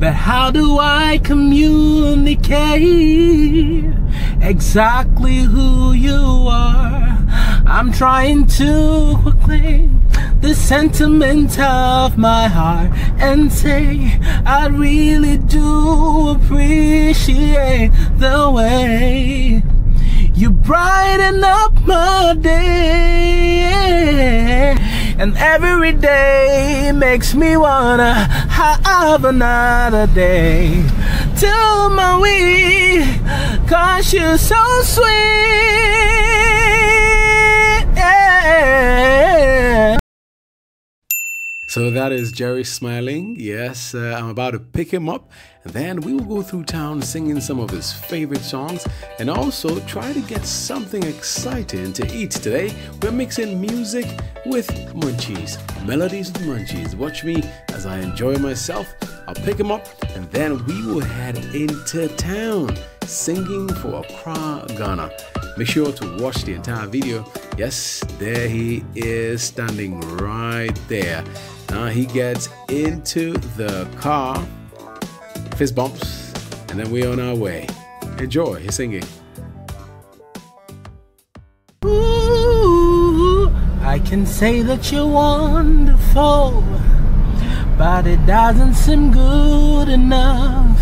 But how do I communicate exactly who you are? I'm trying to proclaim the sentiment of my heart and say I really do appreciate the way you brighten up my day and every day makes me wanna have another day till my week cause you're so sweet yeah. So that is Jerry smiling. Yes, uh, I'm about to pick him up. And then we will go through town singing some of his favorite songs and also try to get something exciting to eat today. We're mixing music with munchies, melodies with munchies. Watch me as I enjoy myself. I'll pick him up and then we will head into town singing for Accra, Ghana. Make sure to watch the entire video. Yes, there he is standing right there. Now he gets into the car, fist bumps, and then we're on our way. Enjoy his singing. Ooh, I can say that you're wonderful, but it doesn't seem good enough.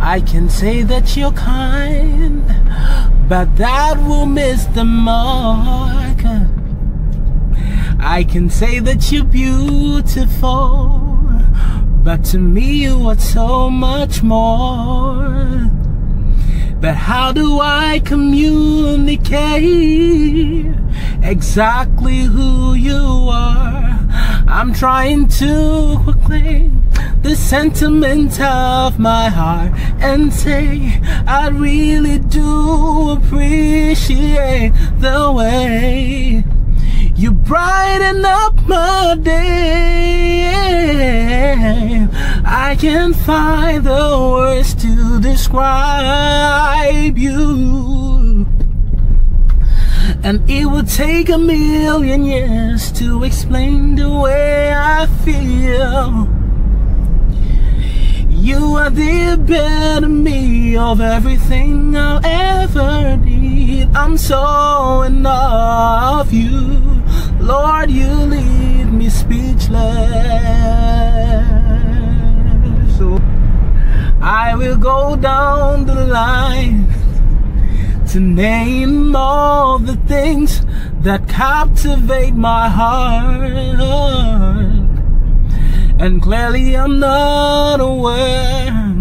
I can say that you're kind, but that will miss the mark. I can say that you're beautiful, but to me you are so much more. But how do I communicate exactly who you are? I'm trying to proclaim the sentiment of my heart and say I really do appreciate the way you brighten up my day. I can't find the words to describe you. And it would take a million years to explain the way I feel. You are the epitome of everything I'll ever need. I'm so in awe I will go down the line to name all the things that captivate my heart. And clearly I'm not aware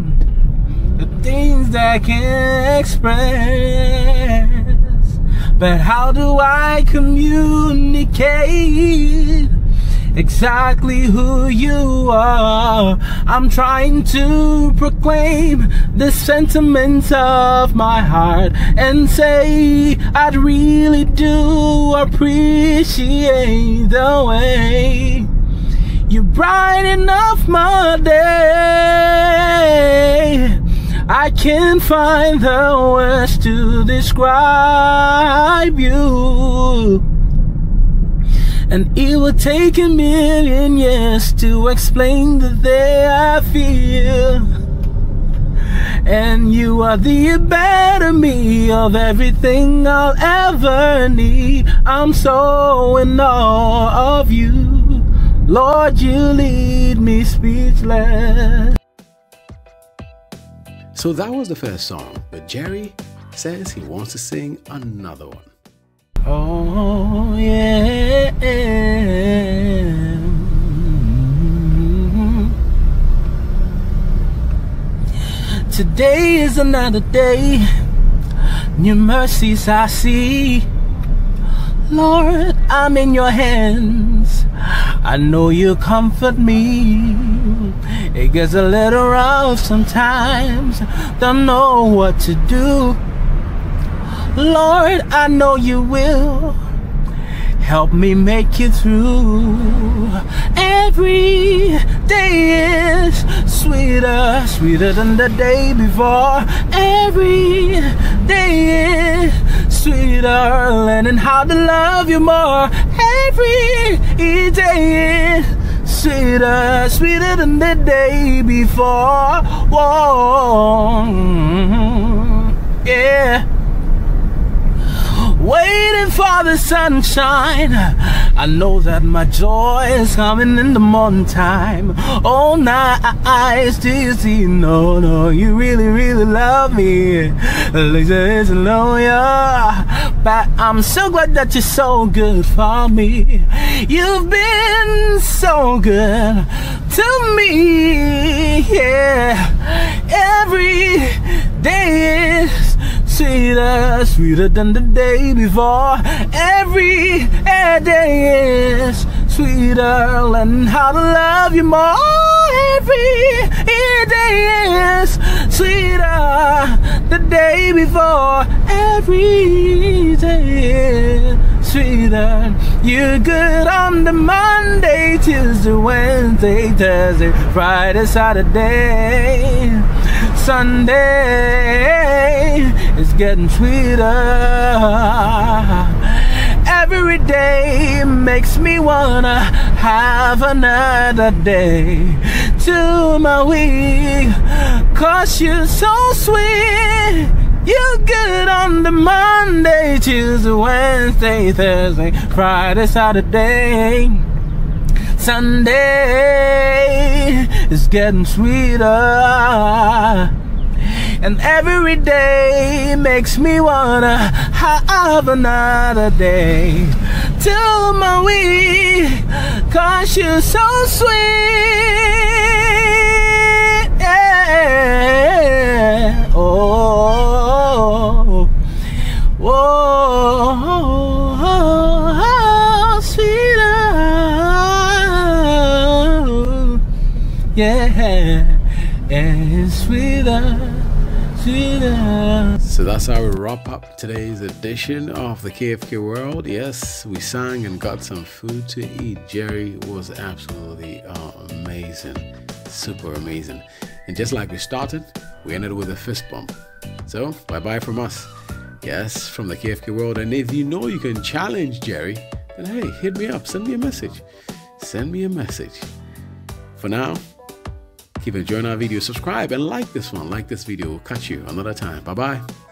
the things that I can express. But how do I communicate exactly who you are? I'm trying to proclaim the sentiments of my heart and say I'd really do appreciate the way you brighten up my day. I can't find the words to describe you. And it would take a million years to explain the way I feel. And you are the epitome of everything I'll ever need. I'm so in awe of you. Lord, you lead me speechless. So that was the first song, but Jerry says he wants to sing another one. Oh, yeah. Today is another day, new mercies I see. Lord, I'm in your hands. I know you comfort me. It gets a little rough sometimes, don't know what to do. Lord, I know you will help me make it through. Every day is sweeter, sweeter than the day before. Every day is sweeter, learning how to love you more. Every day is sweeter, sweeter than the day before. Whoa, yeah. Waiting for the sunshine. I know that my joy is coming in the morning time. Night, do you see? No, no, you really, really love me. Listen, yeah. But I'm so glad that you're so good for me. You've been so good to me, yeah. Every sweeter, sweeter than the day before. Every day is sweeter, learning how to love you more. Every day is sweeter the day before. Every day is sweeter. You're good on the Monday, Tuesday, Wednesday, Thursday, Friday, Saturday. Sunday is getting sweeter. Every day makes me wanna have another day to my week. Cause you're so sweet. You're good on the Monday, Tuesday, Wednesday, Thursday, Friday, Saturday. Sunday is getting sweeter. And every day makes me wanna have another day till my week. Cause you're so sweet. Yeah, and sweeter. sweeter. So that's how we wrap up today's edition of the KFK World. Yes, we sang and got some food to eat. Jerry was absolutely uh, amazing, super amazing. And just like we started, we ended with a fist bump. So bye bye from us. Yes, from the KFK World. And if you know you can challenge Jerry, then hey, hit me up, send me a message. Send me a message. For now, Keep enjoying our video. Subscribe and like this one. Like this video. We'll catch you another time. Bye bye.